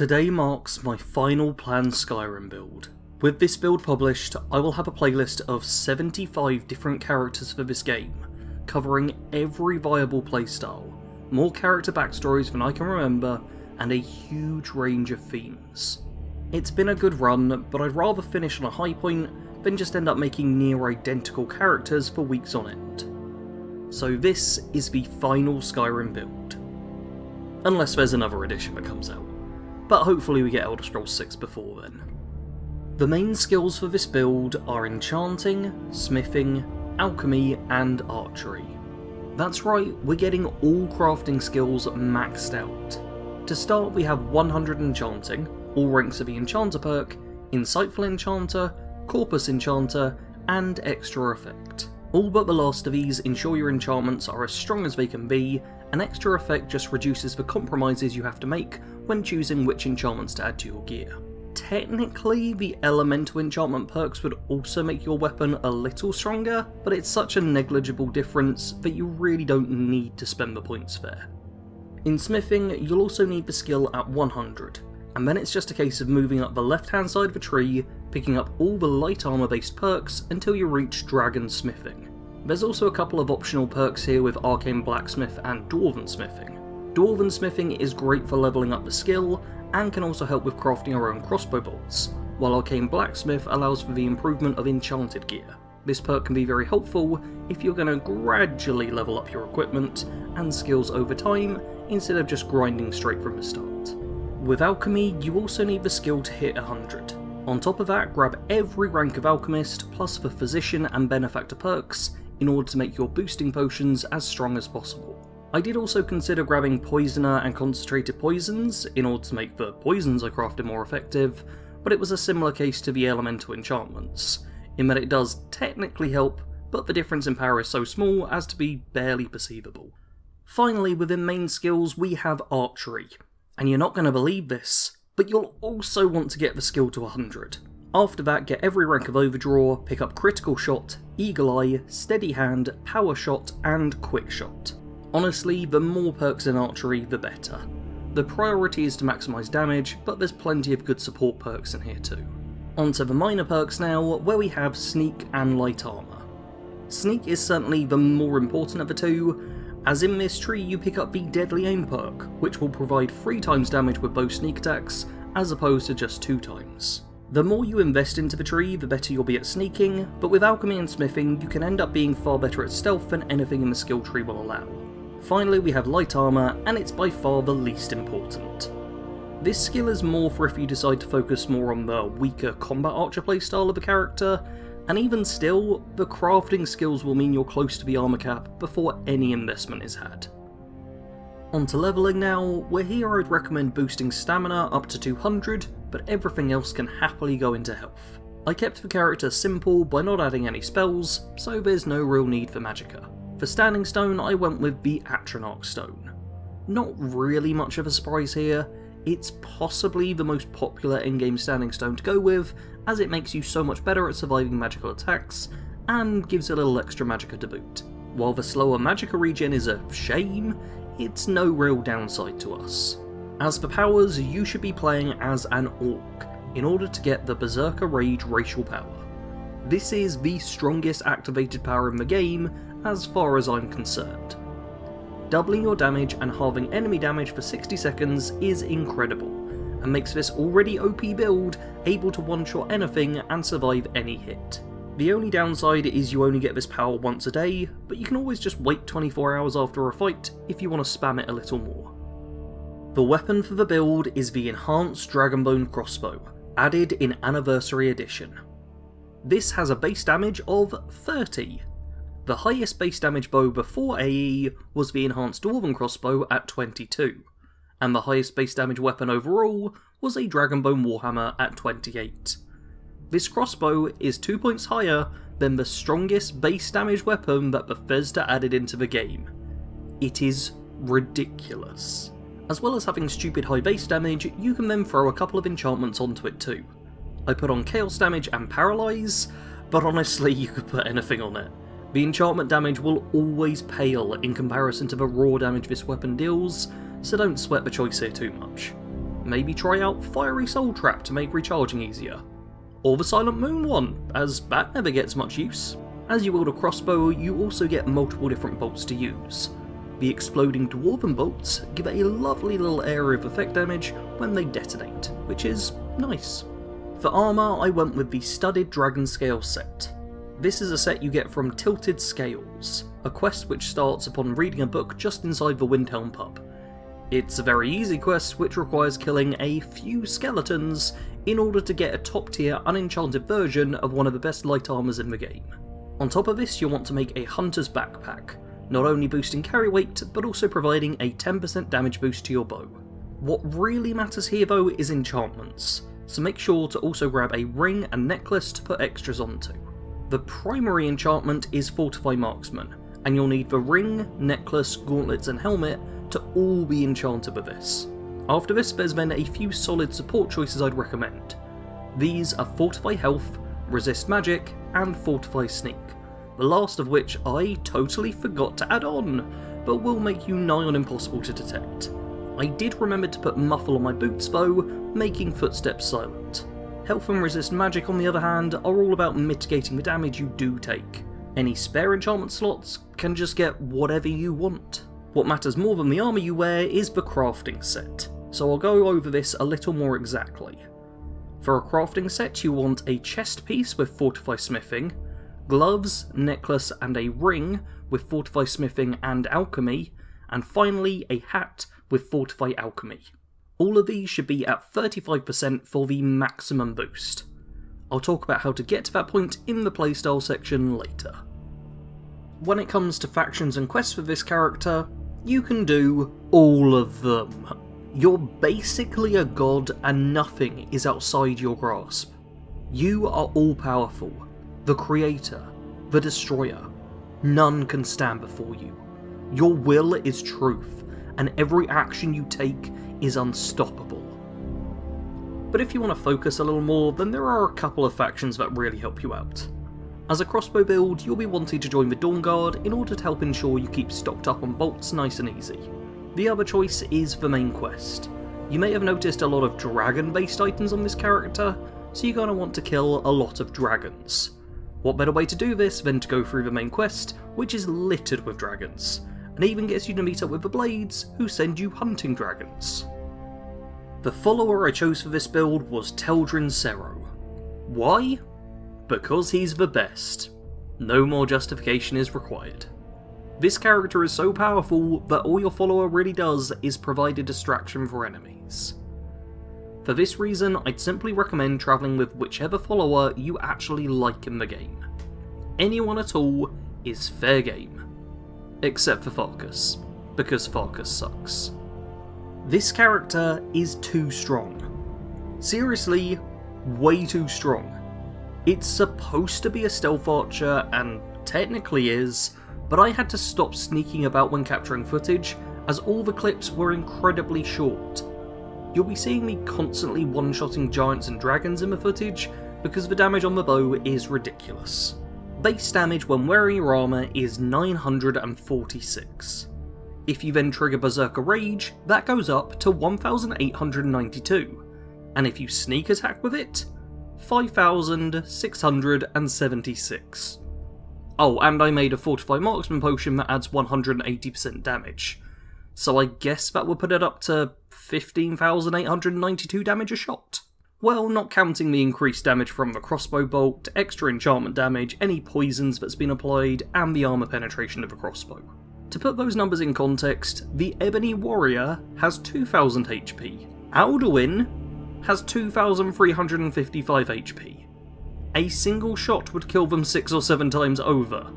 Today marks my final planned Skyrim build. With this build published, I will have a playlist of 75 different characters for this game, covering every viable playstyle, more character backstories than I can remember, and a huge range of themes. It's been a good run, but I'd rather finish on a high point than just end up making near identical characters for weeks on end. So this is the final Skyrim build. Unless there's another edition that comes out. But hopefully we get Elder Scrolls 6 before then. The main skills for this build are enchanting, smithing, alchemy, and archery. That's right, we're getting all crafting skills maxed out. To start, we have 100 enchanting, all ranks of the enchanter perk, insightful enchanter, corpus enchanter, and extra effect. All but the last of these ensure your enchantments are as strong as they can be, and extra effect just reduces the compromises you have to make when choosing which enchantments to add to your gear. Technically, the elemental enchantment perks would also make your weapon a little stronger, but it's such a negligible difference that you really don't need to spend the points there. In smithing, you'll also need the skill at 100, and then it's just a case of moving up the left hand side of the tree, picking up all the light armour based perks until you reach Dragon Smithing. There's also a couple of optional perks here with Arcane Blacksmith and Dwarven Smithing. Dwarven Smithing is great for levelling up the skill, and can also help with crafting your own crossbow bolts, while Arcane Blacksmith allows for the improvement of enchanted gear. This perk can be very helpful if you're going to gradually level up your equipment and skills over time instead of just grinding straight from the start. With Alchemy, you also need the skill to hit 100. On top of that, grab every rank of Alchemist plus the Physician and Benefactor perks in order to make your boosting potions as strong as possible. I did also consider grabbing Poisoner and Concentrated Poisons in order to make the poisons I crafted more effective, but it was a similar case to the Elemental Enchantments, in that it does technically help, but the difference in power is so small as to be barely perceivable. Finally, within main skills, we have Archery, and you're not going to believe this, but you'll also want to get the skill to 100. After that, get every rank of Overdraw, pick up Critical Shot, Eagle Eye, Steady Hand, Power Shot, and Quick Shot. Honestly, the more perks in archery, the better. The priority is to maximise damage, but there's plenty of good support perks in here too. Onto the minor perks now, where we have Sneak and Light Armour. Sneak is certainly the more important of the two, as in this tree you pick up the Deadly Aim perk, which will provide 3 times damage with both sneak attacks, as opposed to just 2 times. The more you invest into the tree, the better you'll be at sneaking, but with alchemy and smithing, you can end up being far better at stealth than anything in the skill tree will allow. Finally, we have light armour, and it's by far the least important. This skill is more for if you decide to focus more on the weaker combat archer playstyle of a character, and even still, the crafting skills will mean you're close to the armour cap before any investment is had. On to levelling now, where here I'd recommend boosting stamina up to 200, but everything else can happily go into health. I kept the character simple by not adding any spells, so there's no real need for magicka. For Standing Stone, I went with the Atronach Stone. Not really much of a surprise here, it's possibly the most popular in-game Standing Stone to go with, as it makes you so much better at surviving magical attacks, and gives a little extra magicka to boot. While the slower magicka regen is a shame, it's no real downside to us. As for powers, you should be playing as an orc, in order to get the Berserker Rage racial power. This is the strongest activated power in the game, as far as I'm concerned. Doubling your damage and halving enemy damage for 60 seconds is incredible, and makes this already OP build able to one-shot anything and survive any hit. The only downside is you only get this power once a day, but you can always just wait 24 hours after a fight if you want to spam it a little more. The weapon for the build is the Enhanced Dragonbone Crossbow, added in Anniversary Edition. This has a base damage of 30, the highest base damage bow before AE was the Enhanced Dwarven Crossbow at 22, and the highest base damage weapon overall was a Dragonbone Warhammer at 28. This crossbow is 2 points higher than the strongest base damage weapon that Bethesda added into the game. It is ridiculous. As well as having stupid high base damage, you can then throw a couple of enchantments onto it too. I put on Chaos damage and Paralyze, but honestly you could put anything on it. The enchantment damage will always pale in comparison to the raw damage this weapon deals, so don't sweat the choice here too much. maybe try out Fiery Soul Trap to make recharging easier. Or the Silent Moon one, as that never gets much use. As you wield a crossbow, you also get multiple different bolts to use. The exploding dwarven bolts give a lovely little area of effect damage when they detonate, which is nice. For armour, I went with the Studded Dragon Scale set. This is a set you get from Tilted Scales, a quest which starts upon reading a book just inside the Windhelm pub. It's a very easy quest which requires killing a few skeletons in order to get a top tier unenchanted version of one of the best light armours in the game. On top of this, you'll want to make a Hunter's Backpack, not only boosting carry weight, but also providing a 10% damage boost to your bow. What really matters here though is enchantments, so make sure to also grab a ring and necklace to put extras onto. The primary enchantment is Fortify Marksman, and you'll need the ring, necklace, gauntlets and helmet to all be enchanted with this. After this there's then a few solid support choices I'd recommend. These are Fortify Health, Resist Magic, and Fortify Sneak, the last of which I totally forgot to add on, but will make you nigh on impossible to detect. I did remember to put Muffle on my boots though, making footsteps silent. Health and Resist Magic, on the other hand, are all about mitigating the damage you do take. Any spare enchantment slots can just get whatever you want. What matters more than the armour you wear is the crafting set, so I'll go over this a little more exactly. For a crafting set you want a chest piece with Fortify Smithing, gloves, necklace and a ring with Fortify Smithing and Alchemy, and finally a hat with Fortify Alchemy. All of these should be at 35% for the maximum boost. I'll talk about how to get to that point in the playstyle section later. When it comes to factions and quests for this character, you can do all of them. You're basically a god and nothing is outside your grasp. You are all powerful, the creator, the destroyer. None can stand before you. Your will is truth, and every action you take is unstoppable. But if you want to focus a little more, then there are a couple of factions that really help you out. As a crossbow build, you'll be wanting to join the Dawnguard in order to help ensure you keep stocked up on bolts nice and easy. The other choice is the main quest. You may have noticed a lot of dragon based items on this character, so you're going to want to kill a lot of dragons. What better way to do this than to go through the main quest, which is littered with dragons, and even gets you to meet up with the Blades, who send you hunting dragons. The follower I chose for this build was Teldryn Sero. Why? Because he's the best. No more justification is required. This character is so powerful that all your follower really does is provide a distraction for enemies. For this reason, I'd simply recommend travelling with whichever follower you actually like in the game. Anyone at all is fair game. Except for Farkas, because Farkas sucks. This character is too strong. Seriously, way too strong. It's supposed to be a stealth archer, and technically is, but I had to stop sneaking about when capturing footage, as all the clips were incredibly short. You'll be seeing me constantly one-shotting giants and dragons in the footage, because the damage on the bow is ridiculous. Base damage when wearing your armour is 946. If you then trigger Berserker Rage, that goes up to 1892, and if you sneak attack with it, 5676. Oh, and I made a Fortify Marksman potion that adds 180% damage. So I guess that would put it up to 15,892 damage a shot. Well, not counting the increased damage from the crossbow bolt, extra enchantment damage, any poisons that's been applied, and the armour penetration of the crossbow. To put those numbers in context, the Ebony Warrior has 2000 HP, Alduin has 2355 HP. A single shot would kill them 6 or 7 times over.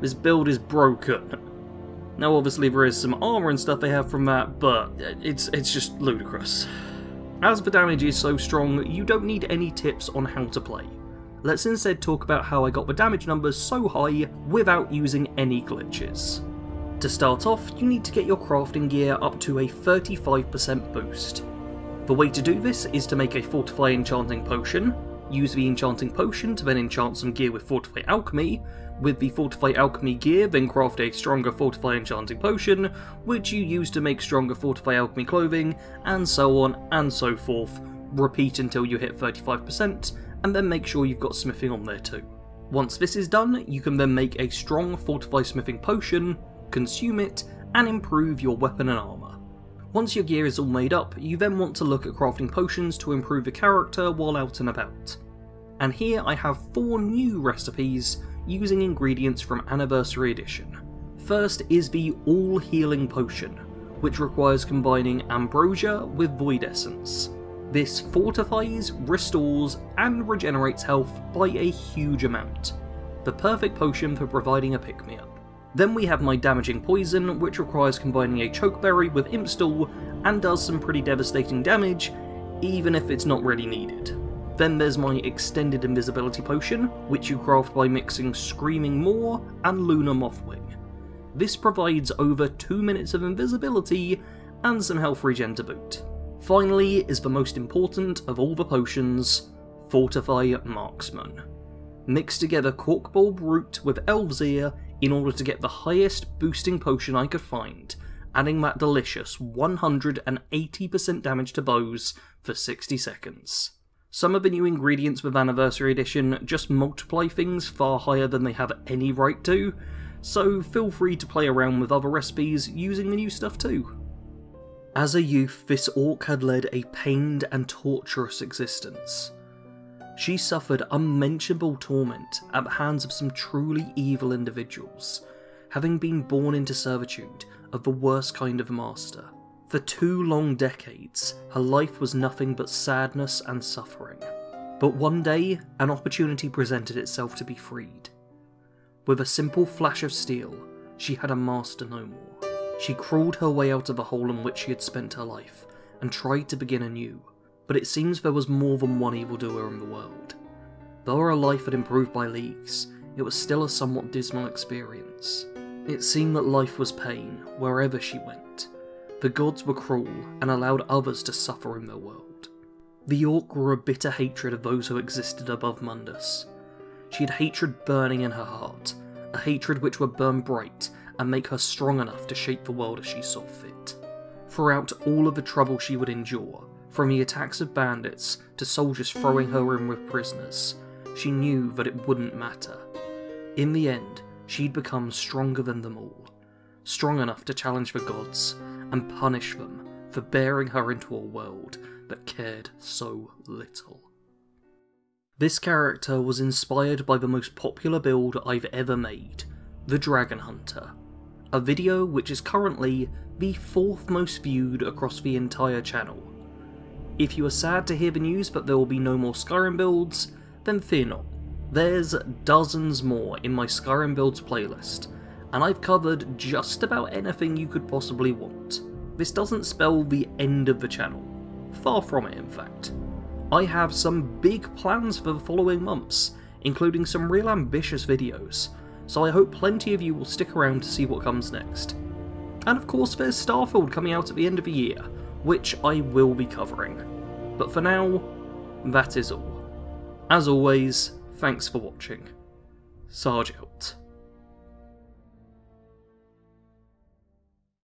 This build is broken. Now obviously there is some armour and stuff they have from that, but it's, it's just ludicrous. As the damage is so strong, you don't need any tips on how to play. Let's instead talk about how I got the damage numbers so high without using any glitches. To start off, you need to get your crafting gear up to a 35% boost. The way to do this is to make a Fortify Enchanting Potion, use the Enchanting Potion to then enchant some gear with Fortify Alchemy, with the Fortify Alchemy gear, then craft a stronger Fortify Enchanting Potion, which you use to make stronger Fortify Alchemy clothing, and so on and so forth. Repeat until you hit 35%, and then make sure you've got smithing on there too. Once this is done, you can then make a strong Fortify Smithing Potion, consume it, and improve your weapon and armour. Once your gear is all made up, you then want to look at crafting potions to improve your character while out and about. And here I have four new recipes using ingredients from Anniversary Edition. First is the All Healing Potion, which requires combining Ambrosia with Void Essence. This fortifies, restores, and regenerates health by a huge amount. The perfect potion for providing a pick me up. Then we have my Damaging Poison, which requires combining a Chokeberry with Imp Stool and does some pretty devastating damage, even if it's not really needed. Then there's my Extended Invisibility Potion, which you craft by mixing Screaming Maw and Luna Moth Wing. This provides over 2 minutes of invisibility and some health regen to boot. Finally is the most important of all the potions, Fortify Marksman. Mix together Corkbulb Root with Elf's Ear in order to get the highest boosting potion I could find, adding that delicious 180% damage to bows for 60 seconds. Some of the new ingredients with Anniversary Edition just multiply things far higher than they have any right to, so feel free to play around with other recipes using the new stuff too. As a youth, this orc had led a pained and torturous existence. She suffered unmentionable torment at the hands of some truly evil individuals, having been born into servitude of the worst kind of master. For two long decades, her life was nothing but sadness and suffering. But one day, an opportunity presented itself to be freed. With a simple flash of steel, she had a master no more. She crawled her way out of the hole in which she had spent her life, and tried to begin anew, but it seems there was more than one evildoer in the world. Though her life had improved by leagues, it was still a somewhat dismal experience. It seemed that life was pain wherever she went, the gods were cruel and allowed others to suffer in their world. The orc grew a bitter hatred of those who existed above Mundus. She had hatred burning in her heart, a hatred which would burn bright and make her strong enough to shape the world as she saw fit. Throughout all of the trouble she would endure, from the attacks of bandits to soldiers throwing her in with prisoners, she knew that it wouldn't matter. In the end, she'd become stronger than them all, strong enough to challenge the gods and punish them for bearing her into a world that cared so little. This character was inspired by the most popular build I've ever made, the Dragon Hunter, a video which is currently the fourth most viewed across the entire channel. If you are sad to hear the news but there will be no more Skyrim builds, then fear not. There's dozens more in my Skyrim builds playlist, and I've covered just about anything you could possibly want. This doesn't spell the end of the channel. Far from it, in fact. I have some big plans for the following months, including some real ambitious videos, so I hope plenty of you will stick around to see what comes next. And of course there's Starfield coming out at the end of the year, which I will be covering. But for now, that is all. As always, thanks for watching. Sarge out.